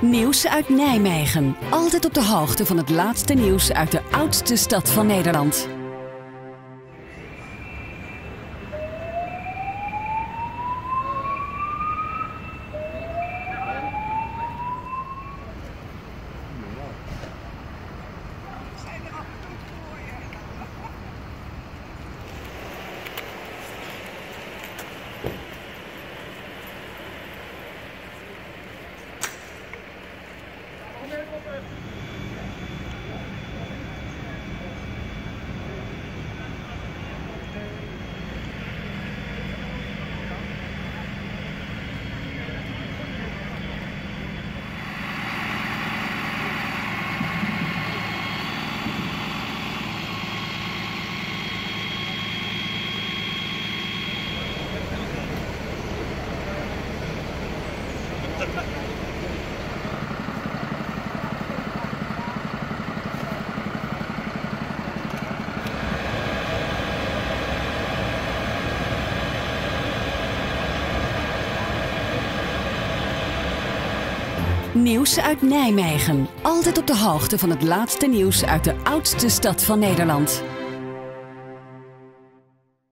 Nieuws uit Nijmegen. Altijd op de hoogte van het laatste nieuws uit de oudste stad van Nederland. ハハハハ Nieuws uit Nijmegen. Altijd op de hoogte van het laatste nieuws uit de oudste stad van Nederland.